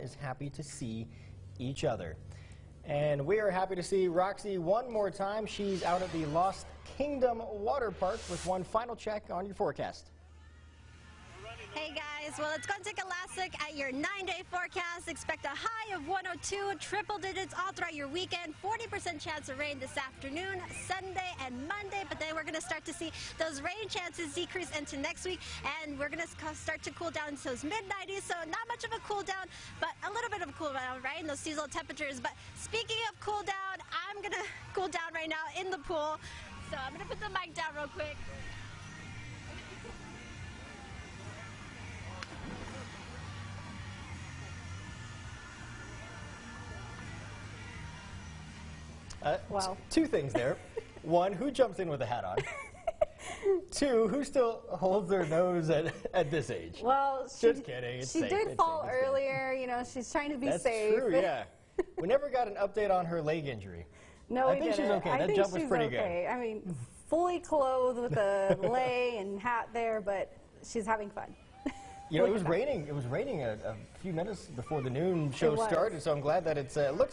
is happy to see each other. And we are happy to see Roxy one more time. She's out at the Lost Kingdom Water Park with one final check on your forecast. Hey guys, well it's going to take a last look at your nine day forecast. Expect a high of 102, triple digits all throughout your weekend, 40% chance of rain this afternoon, Sunday and Monday, but then we're going to start to see those rain chances decrease into next week and we're going to start to cool down into those mid 90s, so not much of a cool down, but a little bit of a cool down, right, in those seasonal temperatures. But speaking of cool down, I'm going to cool down right now in the pool. So I'm going to put the mic down real quick. Uh, Wow. Two things there. One, who jumps in with a hat on? Two, who still holds their nose at, at this age? Well, she, Just kidding, it's she safe, did it's fall safe, earlier. You know, she's trying to be That's safe. true, yeah. We never got an update on her leg injury. No, I we think she's didn't. okay. I That jump was she's pretty good. I mean, fully clothed with a lei and hat there, but she's having fun. You know, it was raining. It was raining a, a few minutes before the noon show started, so I'm glad that it's uh, looks